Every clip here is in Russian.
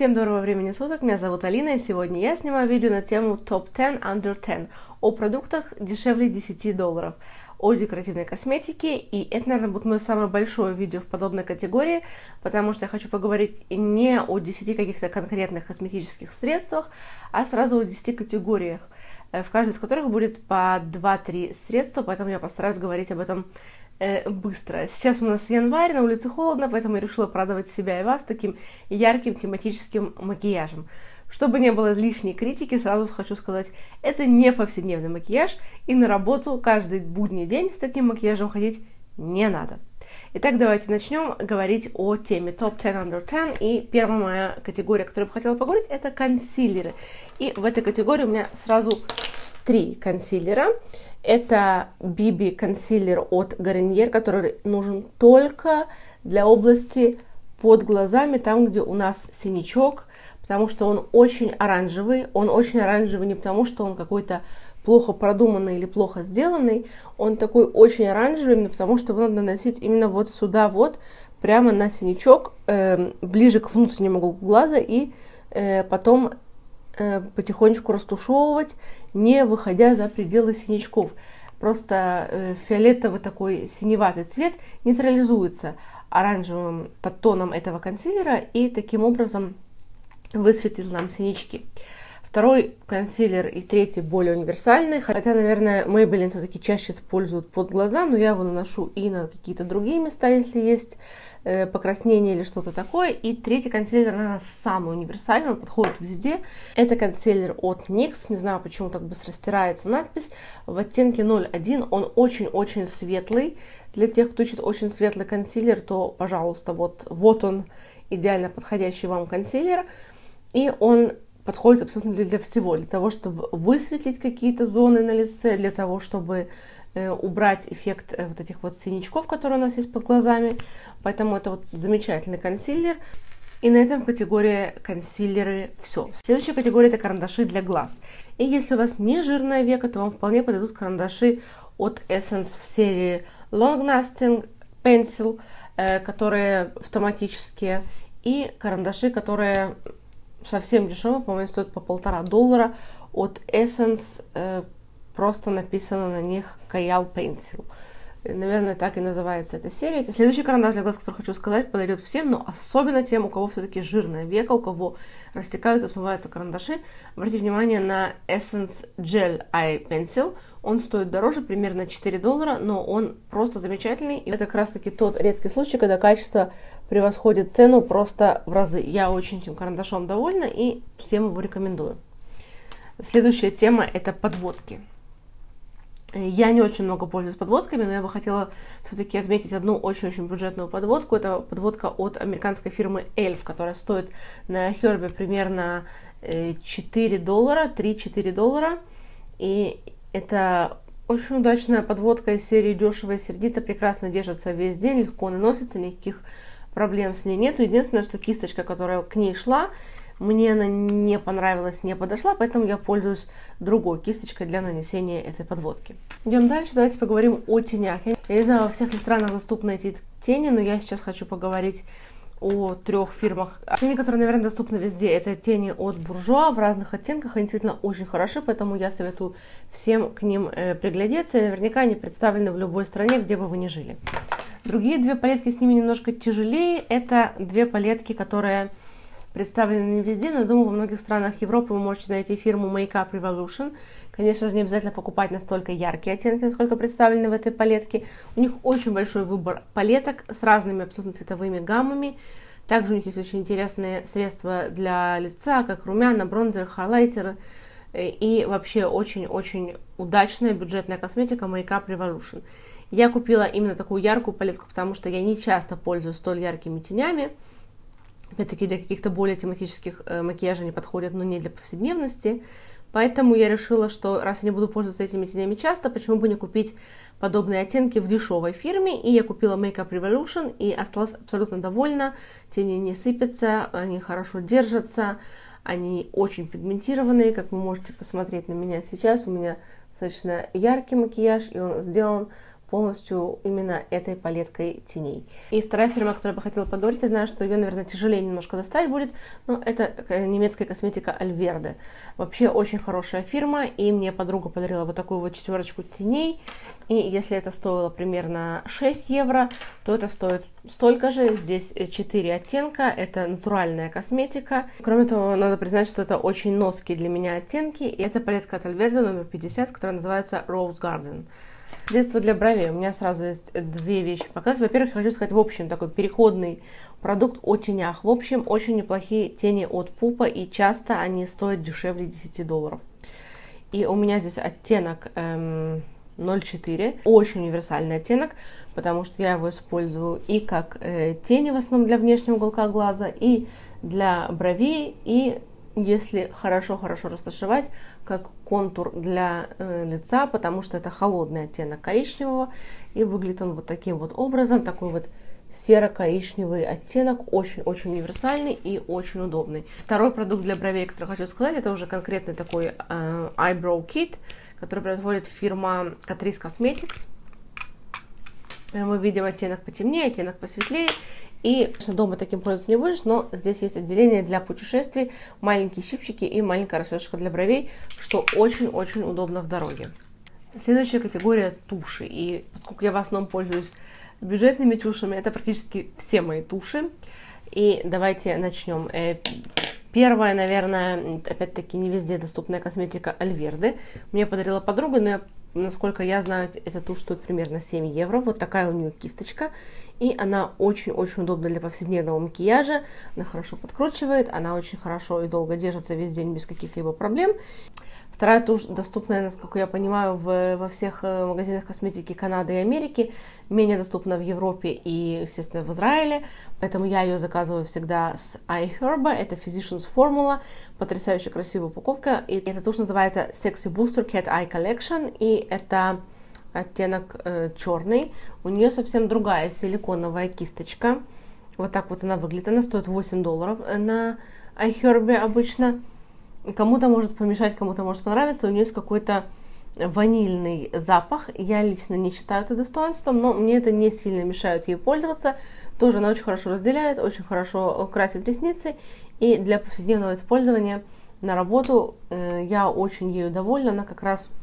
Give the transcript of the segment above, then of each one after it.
Всем доброго времени суток, меня зовут Алина, и сегодня я снимаю видео на тему Top 10 Under 10 о продуктах дешевле 10 долларов, о декоративной косметике, и это, наверное, будет мое самое большое видео в подобной категории, потому что я хочу поговорить не о 10 каких-то конкретных косметических средствах, а сразу о 10 категориях, э, в каждой из которых будет по 2-3 средства, поэтому я постараюсь говорить об этом быстро. Сейчас у нас январь, на улице холодно, поэтому я решила порадовать себя и вас таким ярким тематическим макияжем. Чтобы не было лишней критики, сразу хочу сказать, это не повседневный макияж, и на работу каждый будний день с таким макияжем ходить не надо. Итак, давайте начнем говорить о теме Top 10 Under 10. И первая моя категория, которую я бы хотела поговорить, это консилеры. И в этой категории у меня сразу три консилера. Это BB консилер от Garnier, который нужен только для области под глазами, там, где у нас синячок, потому что он очень оранжевый. Он очень оранжевый не потому, что он какой-то плохо продуманный или плохо сделанный, он такой очень оранжевый, именно потому что его надо наносить именно вот сюда вот, прямо на синячок, э, ближе к внутреннему углу глаза, и э, потом Э, потихонечку растушевывать, не выходя за пределы синячков. Просто э, фиолетовый такой синеватый цвет нейтрализуется оранжевым подтоном этого консилера и таким образом высветлил нам синячки. Второй консилер и третий более универсальный, хотя, наверное, Maybelline все-таки чаще используют под глаза, но я его наношу и на какие-то другие места, если есть покраснение или что-то такое. И третий консилер, наверное, самый универсальный, он подходит везде. Это консилер от NYX, не знаю, почему так быстро стирается надпись, в оттенке 01. Он очень-очень светлый. Для тех, кто ищет очень светлый консилер, то, пожалуйста, вот, вот он, идеально подходящий вам консилер. И он подходит абсолютно для, для всего, для того, чтобы высветлить какие-то зоны на лице, для того, чтобы Э, убрать эффект э, вот этих вот синячков, которые у нас есть под глазами. Поэтому это вот замечательный консилер. И на этом категория консилеры все. Следующая категория это карандаши для глаз. И если у вас не жирное веко, то вам вполне подойдут карандаши от Essence в серии Long Lasting Pencil, э, которые автоматические, и карандаши, которые совсем дешевые, по-моему, стоят по полтора доллара от Essence, просто написано на них Каял Pencil. Наверное, так и называется эта серия. Это следующий карандаш для глаз, который хочу сказать, подойдет всем, но особенно тем, у кого все-таки жирное веко, у кого растекаются, смываются карандаши. Обратите внимание на Essence Gel Eye Pencil. Он стоит дороже, примерно 4 доллара, но он просто замечательный. И это как раз таки тот редкий случай, когда качество превосходит цену просто в разы. Я очень этим карандашом довольна и всем его рекомендую. Следующая тема это подводки. Я не очень много пользуюсь подводками, но я бы хотела все-таки отметить одну очень-очень бюджетную подводку. Это подводка от американской фирмы Elf, которая стоит на Хербе примерно 4 э, доллара, 3-4 доллара. И это очень удачная подводка из серии дешево сердито, прекрасно держится весь день, легко наносится, никаких проблем с ней нет. Единственное, что кисточка, которая к ней шла, мне она не понравилась, не подошла, поэтому я пользуюсь другой кисточкой для нанесения этой подводки. Идем дальше, давайте поговорим о тенях. Я не знаю, во всех ли странах доступны эти тени, но я сейчас хочу поговорить о трех фирмах. Тени, которые, наверное, доступны везде, это тени от Буржуа в разных оттенках. Они действительно очень хороши, поэтому я советую всем к ним э, приглядеться. И наверняка они представлены в любой стране, где бы вы ни жили. Другие две палетки с ними немножко тяжелее. Это две палетки, которые представлены не везде, но, думаю, во многих странах Европы вы можете найти фирму Makeup Revolution. Конечно же, не обязательно покупать настолько яркие оттенки, насколько представлены в этой палетке. У них очень большой выбор палеток с разными абсолютно цветовыми гаммами. Также у них есть очень интересные средства для лица, как румяна, бронзер, хайлайтеры. И вообще очень-очень удачная бюджетная косметика Makeup Revolution. Я купила именно такую яркую палетку, потому что я не часто пользуюсь столь яркими тенями. Опять-таки для каких-то более тематических э, макияжей они подходят, но не для повседневности. Поэтому я решила, что раз я не буду пользоваться этими тенями часто, почему бы не купить подобные оттенки в дешевой фирме. И я купила Makeup Revolution и осталась абсолютно довольна. Тени не сыпятся, они хорошо держатся, они очень пигментированные, как вы можете посмотреть на меня сейчас. У меня достаточно яркий макияж, и он сделан полностью именно этой палеткой теней. И вторая фирма, которую я бы хотела подорить, я знаю, что ее, наверное, тяжелее немножко достать будет, но это немецкая косметика Альверде. Вообще очень хорошая фирма, и мне подруга подарила вот такую вот четверочку теней, и если это стоило примерно 6 евро, то это стоит столько же. Здесь 4 оттенка, это натуральная косметика. Кроме того, надо признать, что это очень ноские для меня оттенки. И это палетка от Альверде номер 50, которая называется Rose Garden. Средства для бровей. У меня сразу есть две вещи показать. Во-первых, хочу сказать, в общем, такой переходный продукт о тенях. В общем, очень неплохие тени от Пупа, и часто они стоят дешевле 10 долларов. И у меня здесь оттенок эм, 04. Очень универсальный оттенок, потому что я его использую и как э, тени в основном для внешнего уголка глаза, и для бровей, и если хорошо-хорошо растушевать, как контур для э, лица, потому что это холодный оттенок коричневого, и выглядит он вот таким вот образом, такой вот серо-коричневый оттенок, очень-очень универсальный и очень удобный. Второй продукт для бровей, который хочу сказать, это уже конкретный такой э, eyebrow kit, который производит фирма Catrice Cosmetics. Мы видим оттенок потемнее, оттенок посветлее, и, конечно, дома таким пользоваться не будешь, но здесь есть отделение для путешествий, маленькие щипчики и маленькая расчесочка для бровей, что очень-очень удобно в дороге. Следующая категория туши. И поскольку я в основном пользуюсь бюджетными тушами, это практически все мои туши. И давайте начнем. Э, первая, наверное, опять-таки не везде доступная косметика Альверды. Мне подарила подруга, но я, насколько я знаю, эта тушь стоит примерно 7 евро. Вот такая у нее кисточка и она очень-очень удобна для повседневного макияжа, она хорошо подкручивает, она очень хорошо и долго держится весь день без каких-либо проблем. Вторая тушь доступная, насколько я понимаю, в, во всех э, магазинах косметики Канады и Америки, менее доступна в Европе и, естественно, в Израиле, поэтому я ее заказываю всегда с iHerba, это Physicians Formula, потрясающе красивая упаковка, и эта тушь называется Sexy Booster Cat Eye Collection, и это оттенок э, черный. У нее совсем другая силиконовая кисточка. Вот так вот она выглядит. Она стоит 8 долларов на iHerb обычно. Кому-то может помешать, кому-то может понравиться. У нее есть какой-то ванильный запах. Я лично не считаю это достоинством, но мне это не сильно мешает ей пользоваться. Тоже она очень хорошо разделяет, очень хорошо красит ресницы. И для повседневного использования на работу э, я очень ею довольна. Она как раз Э,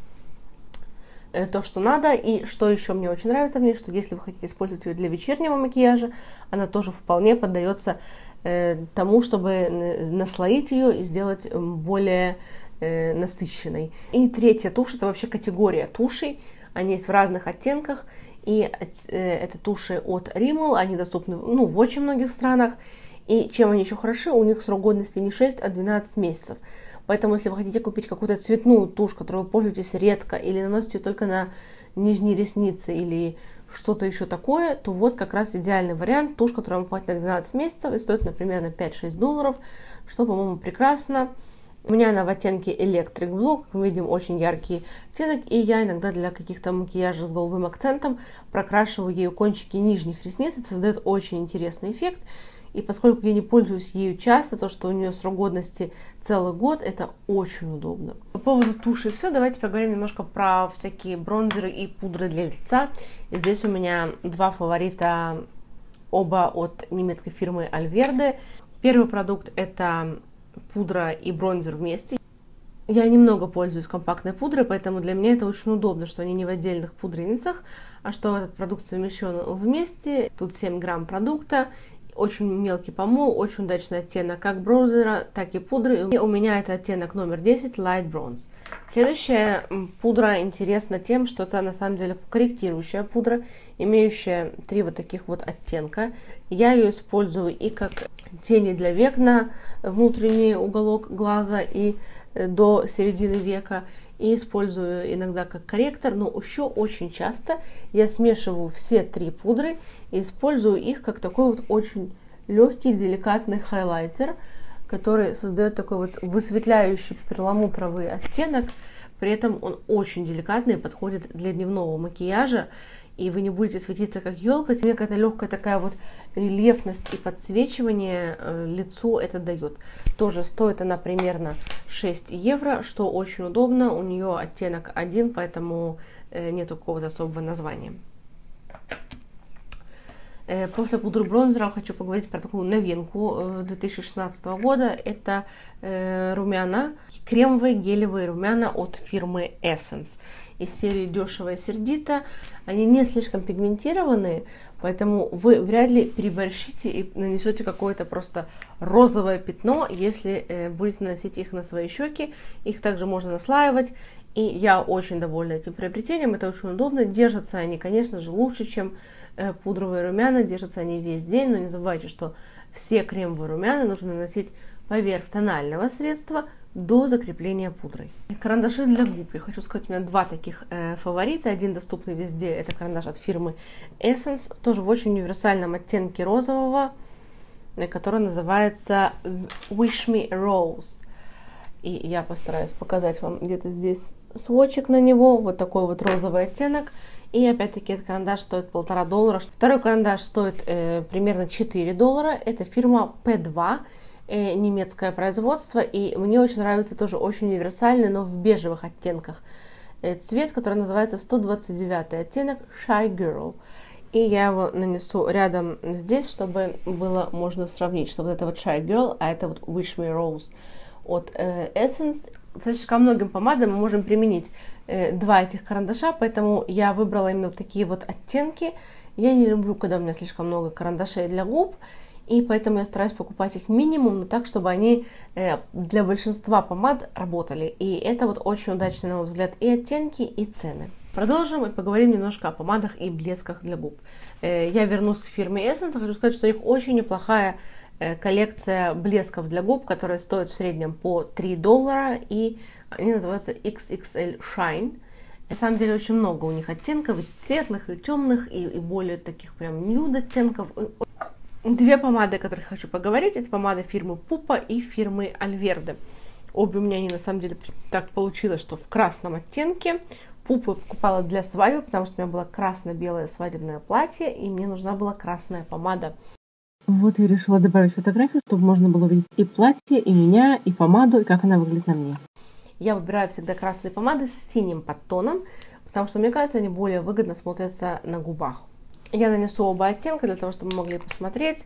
то, что надо. И что еще мне очень нравится в ней, что если вы хотите использовать ее для вечернего макияжа, она тоже вполне поддается э, тому, чтобы наслоить ее и сделать более э, насыщенной. И третья тушь, это вообще категория тушей. Они есть в разных оттенках. И э, это туши от Rimmel, они доступны ну, в очень многих странах. И чем они еще хороши, у них срок годности не 6, а 12 месяцев. Поэтому, если вы хотите купить какую-то цветную тушь, которую вы пользуетесь редко, или наносите только на нижние ресницы, или что-то еще такое, то вот как раз идеальный вариант. Тушь, которая вам хватит на 12 месяцев и стоит, например, на 5-6 долларов, что, по-моему, прекрасно. У меня она в оттенке Electric Blue, как мы видим, очень яркий оттенок, и я иногда для каких-то макияжей с голубым акцентом прокрашиваю ею кончики нижних ресниц, это создает очень интересный эффект. И поскольку я не пользуюсь ею часто, то, что у нее срок годности целый год, это очень удобно. По поводу туши все, давайте поговорим немножко про всякие бронзеры и пудры для лица. И здесь у меня два фаворита, оба от немецкой фирмы Alverde. Первый продукт это пудра и бронзер вместе. Я немного пользуюсь компактной пудрой, поэтому для меня это очень удобно, что они не в отдельных пудреницах, а что этот продукт совмещен вместе. Тут 7 грамм продукта, очень мелкий помол, очень удачный оттенок как бронзера, так и пудры. И у меня это оттенок номер 10 Light Bronze. Следующая пудра интересна тем, что это на самом деле корректирующая пудра, имеющая три вот таких вот оттенка. Я ее использую и как тени для век на внутренний уголок глаза и э, до середины века и использую иногда как корректор, но еще очень часто я смешиваю все три пудры и использую их как такой вот очень легкий, деликатный хайлайтер, который создает такой вот высветляющий перламутровый оттенок, при этом он очень деликатный и подходит для дневного макияжа, и вы не будете светиться как елка, тебе какая-то легкая такая вот рельефность и подсвечивание э, лицу это дает. Тоже стоит она примерно 6 евро, что очень удобно, у нее оттенок один, поэтому э, нет какого-то особого названия. Э, после пудры бронзера хочу поговорить про такую новинку 2016 э, года. Это э, румяна, кремовые гелевые румяна от фирмы Essence из серии дешево и сердито. Они не слишком пигментированные, поэтому вы вряд ли переборщите и нанесете какое-то просто розовое пятно, если будете наносить их на свои щеки. Их также можно наслаивать. И я очень довольна этим приобретением. Это очень удобно. Держатся они, конечно же, лучше, чем пудровые румяна, держатся они весь день, но не забывайте, что все кремовые румяна нужно наносить поверх тонального средства до закрепления пудрой. Карандаши для губ. Я хочу сказать, у меня два таких э, фаворита. Один доступный везде, это карандаш от фирмы Essence, тоже в очень универсальном оттенке розового, э, который называется Wish Me Rose. И я постараюсь показать вам где-то здесь сводчик на него, вот такой вот розовый оттенок. И опять-таки этот карандаш стоит полтора доллара. Второй карандаш стоит э, примерно 4 доллара. Это фирма P2, э, немецкое производство. И мне очень нравится тоже очень универсальный, но в бежевых оттенках. Э, цвет, который называется 129 оттенок Shy Girl. И я его нанесу рядом здесь, чтобы было можно сравнить, что вот это вот Shy Girl, а это вот Wish Me Rose от э, Essence. Кстати, ко многим помадам мы можем применить э, два этих карандаша, поэтому я выбрала именно такие вот оттенки. Я не люблю, когда у меня слишком много карандашей для губ, и поэтому я стараюсь покупать их минимум, но так, чтобы они э, для большинства помад работали. И это вот очень удачный, на мой взгляд, и оттенки, и цены. Продолжим и поговорим немножко о помадах и блесках для губ. Э, я вернусь к фирме Essence, хочу сказать, что у них очень неплохая коллекция блесков для губ, которая стоит в среднем по 3 доллара, и они называются XXL Shine. На самом деле очень много у них оттенков, и светлых, и темных, и, и более таких прям нюд оттенков. Две помады, о которых хочу поговорить, это помада фирмы Пупа и фирмы Альверде. Обе у меня они на самом деле так получилось, что в красном оттенке. Пупу я покупала для свадьбы, потому что у меня было красно-белое свадебное платье, и мне нужна была красная помада. Вот я решила добавить фотографию, чтобы можно было увидеть и платье, и меня, и помаду, и как она выглядит на мне. Я выбираю всегда красные помады с синим подтоном, потому что, мне кажется, они более выгодно смотрятся на губах. Я нанесу оба оттенка для того, чтобы мы могли посмотреть.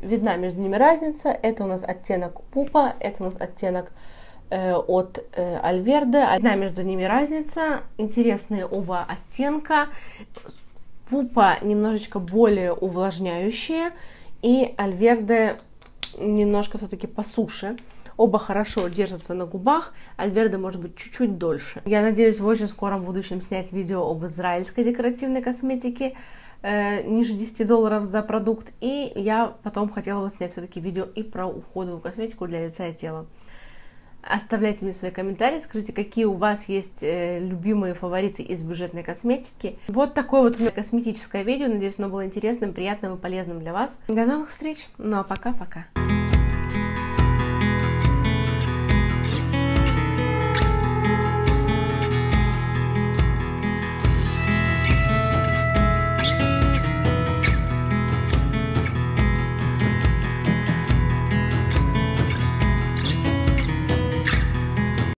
видна между ними разница. Это у нас оттенок пупа, это у нас оттенок от э, Альверде. Одна между ними разница. Интересные оба оттенка. Пупа немножечко более увлажняющие. И Альверде немножко все-таки по суше. Оба хорошо держатся на губах, Альверде может быть чуть-чуть дольше. Я надеюсь в очень скором будущем снять видео об израильской декоративной косметике э, ниже 10 долларов за продукт. И я потом хотела бы снять все-таки видео и про уходовую косметику для лица и тела. Оставляйте мне свои комментарии, скажите, какие у вас есть э, любимые фавориты из бюджетной косметики. Вот такое вот у меня косметическое видео. Надеюсь, оно было интересным, приятным и полезным для вас. До новых встреч. Ну а пока-пока.